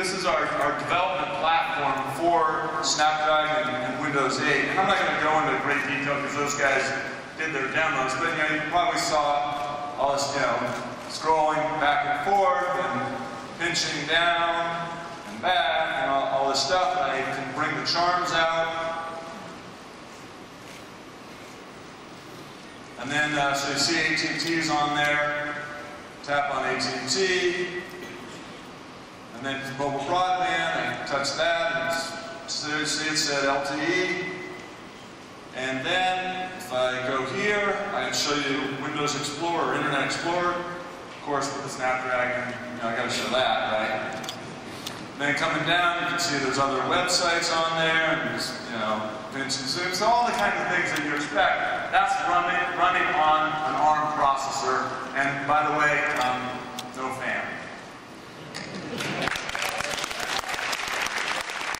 this is our, our development platform for Snapdragon and Windows 8. And I'm not going to go into great detail because those guys did their demos, but you know, you probably saw all this, you know, scrolling back and forth and pinching down and back and all, all this stuff. I can bring the charms out. And then, uh, so you see AT&T is on there. Tap on AT&T. And then mobile broadband, I touch that, and see it said LTE. And then, if I go here, I can show you Windows Explorer, Internet Explorer. Of course, with the Snapdragon, you know, I gotta show that, right? Then coming down, you can see there's other websites on there, and there's, you know, pinch and zoom, so all the kind of things that you expect. That's running,